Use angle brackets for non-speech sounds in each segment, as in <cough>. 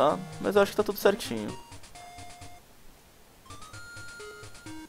tá? Mas eu acho que tá tudo certinho.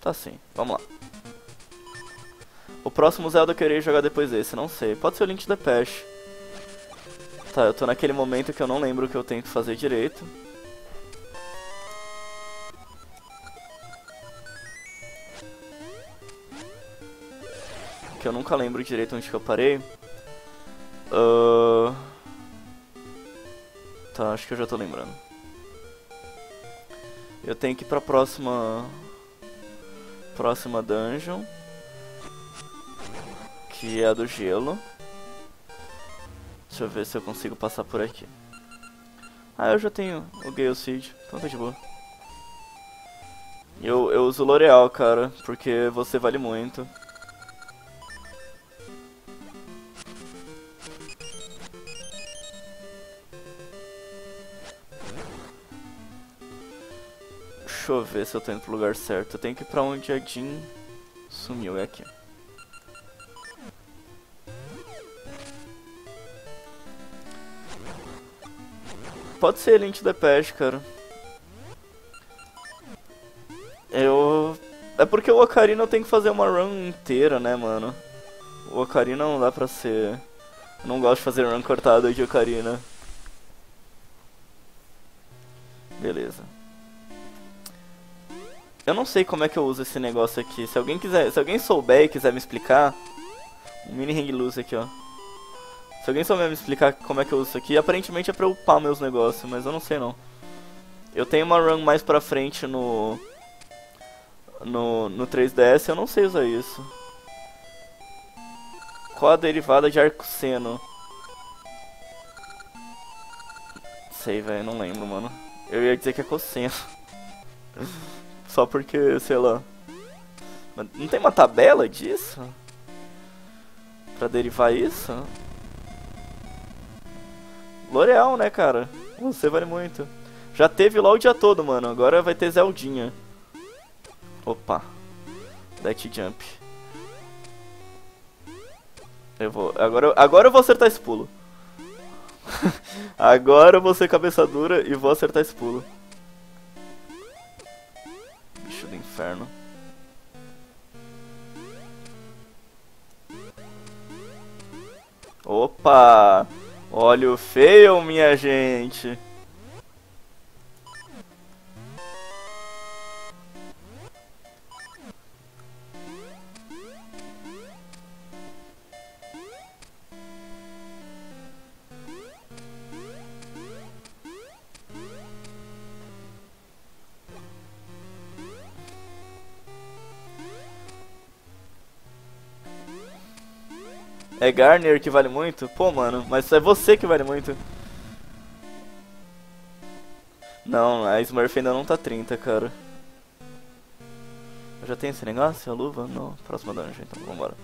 Tá sim, vamos lá. O próximo Zelda eu queria jogar depois desse, não sei. Pode ser o Link to the Past. Tá, eu tô naquele momento que eu não lembro o que eu tenho que fazer direito. Que eu nunca lembro direito onde que eu parei. Uh... Tá, acho que eu já tô lembrando. Eu tenho que ir pra próxima... Próxima dungeon. Que é a do gelo. Deixa eu ver se eu consigo passar por aqui. Ah, eu já tenho o Gale Seed, então tá de boa. Eu, eu uso L'Oreal, cara, porque você vale muito. Deixa eu ver se eu tô indo pro lugar certo. Eu tenho que ir pra onde a Jean sumiu, é aqui. Pode ser Link the Past, cara. Eu... É porque o Ocarina eu tenho que fazer uma run inteira, né, mano? O Ocarina não dá pra ser... Eu não gosto de fazer run cortada de Ocarina. Beleza. Eu não sei como é que eu uso esse negócio aqui. Se alguém quiser, se alguém souber e quiser me explicar, um mini hang loose aqui, ó. Se alguém souber me explicar como é que eu uso isso aqui, aparentemente é pra upar meus negócios, mas eu não sei não. Eu tenho uma run mais pra frente no... No, no 3DS, eu não sei usar isso. Qual a derivada de arco-seno? Sei, velho, não lembro, mano. Eu ia dizer que é cosseno. <laughs> Só porque, sei lá. Não tem uma tabela disso? Pra derivar isso? L'Oreal, né, cara? Você vale muito. Já teve lá o dia todo, mano. Agora vai ter Zeldinha. Opa. Death Jump. Eu vou... Agora, agora eu vou acertar esse pulo. <laughs> agora eu vou ser cabeça dura e vou acertar esse pulo. Inferno. Opa! Olha o feio, minha gente. É Garner que vale muito? Pô, mano, mas é você que vale muito. Não, a Smurf ainda não tá 30, cara. Eu já tenho esse negócio, a luva? Não, próxima dungeon, então vambora.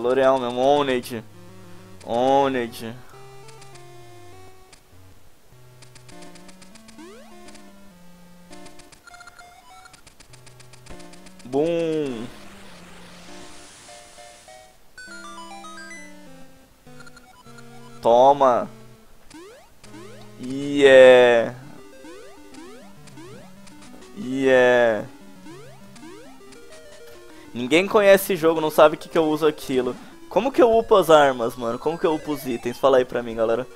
L'Oreal mesmo, Owned. Owned. Boom. Toma. Yeah. Yeah. Ninguém conhece esse jogo, não sabe o que, que eu uso aquilo. Como que eu upo as armas, mano? Como que eu upo os itens? Fala aí pra mim, galera.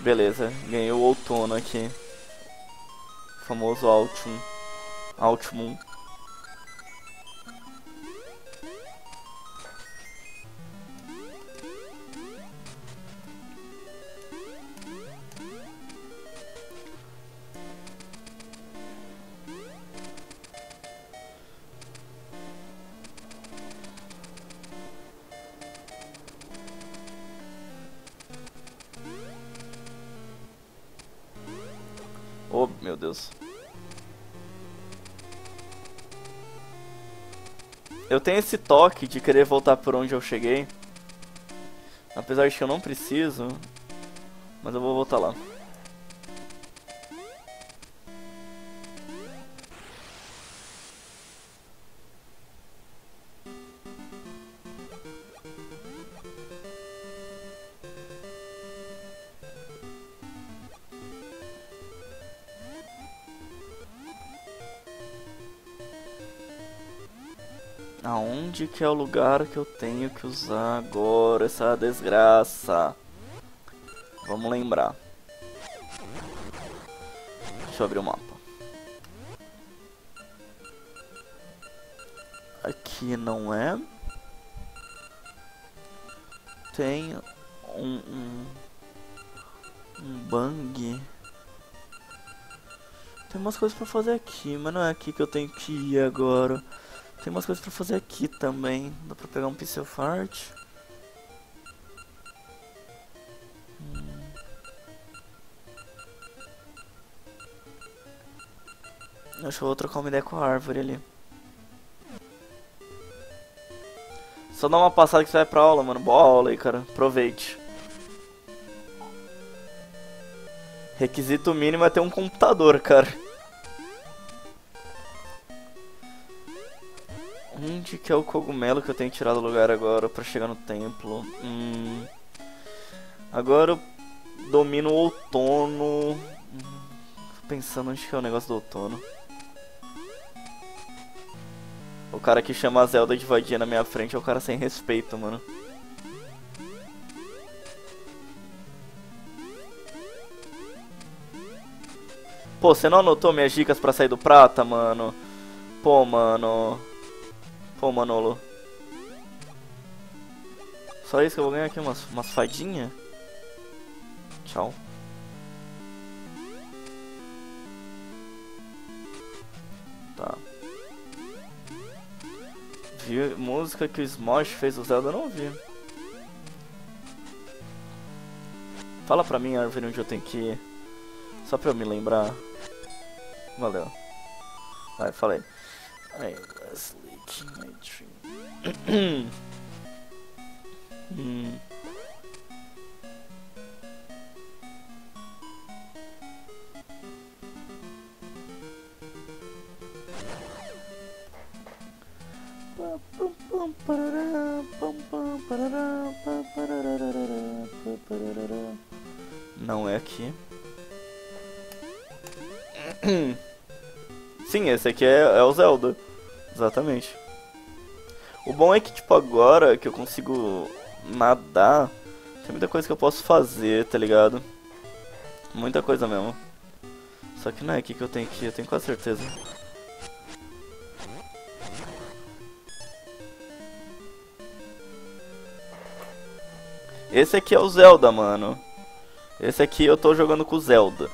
Beleza, ganhei o outono aqui. O famoso Autumn. Autumn. Oh, meu Deus. Eu tenho esse toque de querer voltar por onde eu cheguei. Apesar de que eu não preciso. Mas eu vou voltar lá. Aonde que é o lugar que eu tenho que usar agora essa desgraça? Vamos lembrar. Deixa eu abrir o mapa. Aqui não é. Tem um, um, um bang. Tem umas coisas pra fazer aqui, mas não é aqui que eu tenho que ir agora. Tem umas coisas pra fazer aqui também. Dá pra pegar um pincel fart. Hum. Acho que eu vou trocar uma ideia com a árvore ali. Só dá uma passada que você vai pra aula, mano. Boa aula aí, cara. Aproveite. Requisito mínimo é ter um computador, cara. É o cogumelo que eu tenho que tirar do lugar agora pra chegar no templo? Hum. Agora eu domino o outono. Hum. Pensando onde que é o negócio do outono. O cara que chama a Zelda de vadia na minha frente é o cara sem respeito, mano. Pô, você não anotou minhas dicas pra sair do prata, mano? Pô, mano. Pô, Manolo. Só isso que eu vou ganhar aqui, umas, umas fadinhas. Tchau. Tá. Vi música que o Smosh fez o Zelda, eu não vi. Fala pra mim, árvore, onde eu tenho que ir. Só pra eu me lembrar. Valeu. Vai, falei. Aí, Leslie Não é aqui. <clears throat> Sim, esse aqui é, é o Zelda. Exatamente. O bom é que, tipo, agora que eu consigo nadar, tem muita coisa que eu posso fazer, tá ligado? Muita coisa mesmo. Só que não é aqui que eu tenho que ir, eu tenho quase certeza. Esse aqui é o Zelda, mano. Esse aqui eu tô jogando com o Zelda.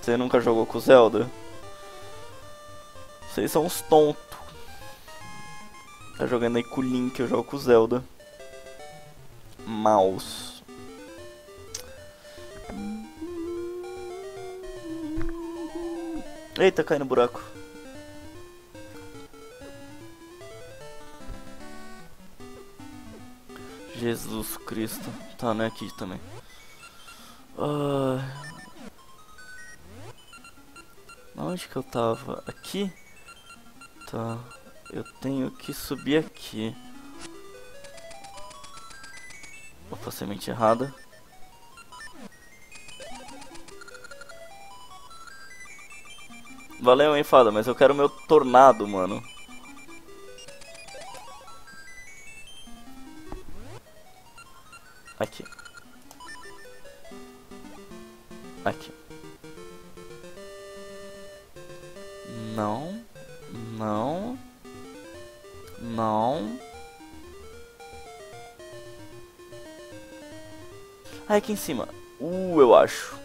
Você nunca jogou com o Zelda? Vocês são uns tontos. Tá jogando aí com o Link, eu jogo com o Zelda. Mouse. Eita, cai no buraco. Jesus Cristo. Tá, não é aqui também. Uh... Onde que eu tava? Aqui? Tá. Eu tenho que subir aqui. Opa, semente errada. Valeu, hein, fada, mas eu quero meu tornado, mano. Aqui. Aqui. Não. Não. Não. Ah, aqui em cima. Uh, eu acho.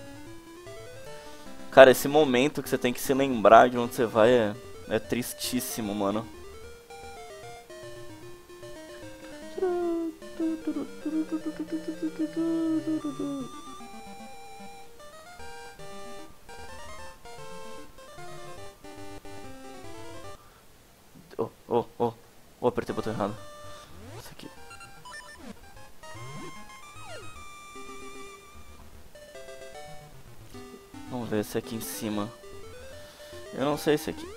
Cara, esse momento que você tem que se lembrar de onde você vai é, é tristíssimo, mano. Apertei o botão errado. Isso aqui. Vamos ver esse aqui em cima. Eu não sei esse aqui.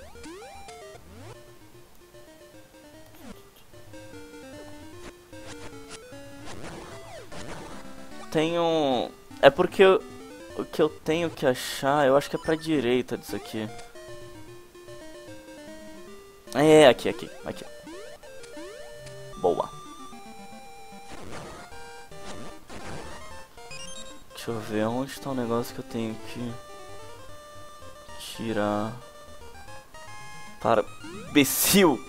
Tenho... É porque eu... o que eu tenho que achar, eu acho que é pra direita disso aqui. É, aqui, aqui, aqui. Boa. Deixa eu ver onde está o negócio que eu tenho que tirar. Para, becil.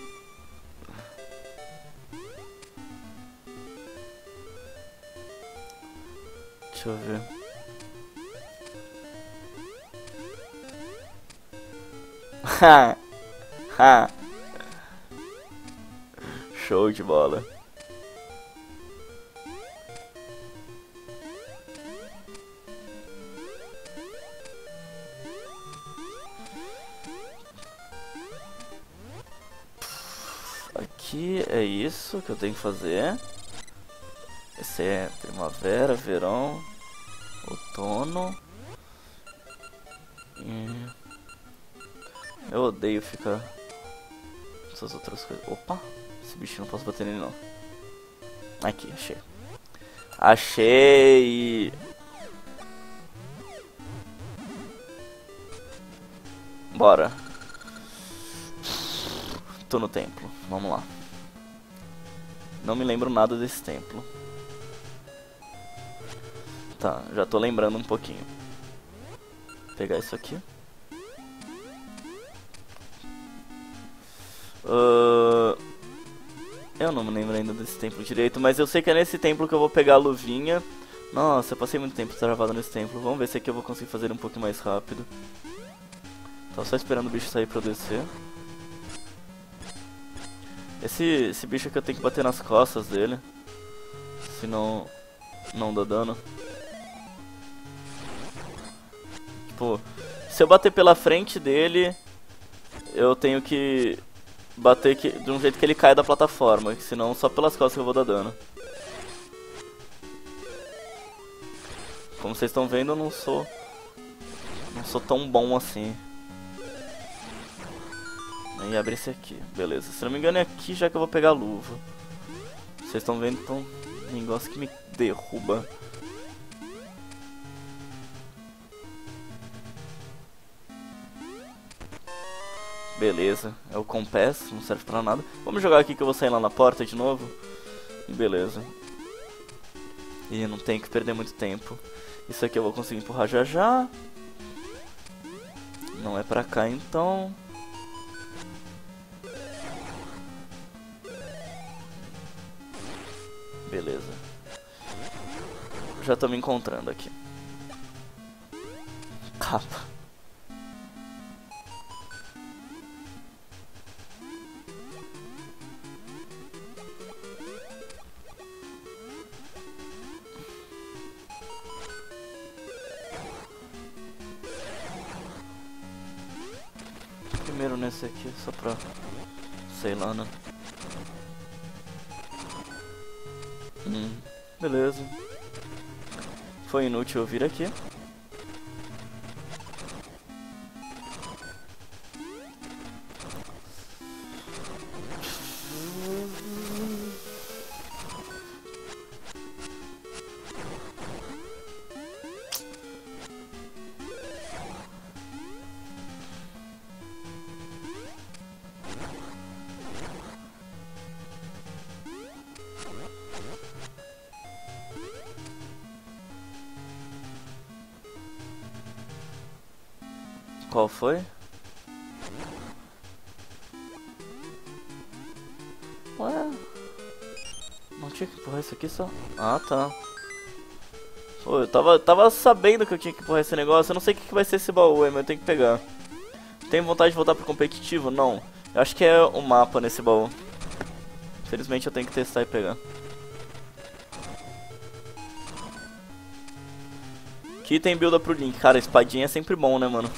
Deixa eu ver. <laughs> Ha! Ha! Show de bola. Aqui é isso que eu tenho que fazer. Esse é primavera, verão, outono. Eu odeio ficar essas outras coisas. Opa! Esse bicho não posso bater nele não. Aqui, achei. Achei! Bora. Tô no templo. Vamos lá. Não me lembro nada desse templo. Tá, já tô lembrando um pouquinho. Vou pegar isso aqui. Uh... Eu não me lembro ainda desse templo direito, mas eu sei que é nesse templo que eu vou pegar a luvinha. Nossa, eu passei muito tempo travado nesse templo. Vamos ver se aqui eu vou conseguir fazer um pouco mais rápido. Tô só esperando o bicho sair pra eu descer. Esse, esse bicho aqui eu tenho que bater nas costas dele. Senão não dá dano. Tipo, se eu bater pela frente dele, eu tenho que bater que, de um jeito que ele caia da plataforma, senão só pelas costas eu vou dar dano. Como vocês estão vendo, eu não sou não sou tão bom assim. E abre esse aqui, beleza. Se não me engano é aqui já que eu vou pegar a luva. Vocês estão vendo, então, negócio que me derruba. Beleza, é o Compass, não serve pra nada. Vamos jogar aqui que eu vou sair lá na porta de novo. Beleza. E não tem que perder muito tempo. Isso aqui eu vou conseguir empurrar já já. Não é pra cá então. Beleza. Já tô me encontrando aqui. Capa. Primeiro nesse aqui, só pra... Sei lá, né? Hum, beleza. Foi inútil eu vir aqui. Qual foi? Ué? Não tinha que empurrar isso aqui só? Ah, tá. Pô, eu tava, tava sabendo que eu tinha que empurrar esse negócio. Eu não sei o que, que vai ser esse baú mas eu tenho que pegar. Tenho vontade de voltar pro competitivo? Não. Eu acho que é o mapa nesse baú. Infelizmente eu tenho que testar e pegar. Que tem builda pro Link. Cara, espadinha é sempre bom, né, mano?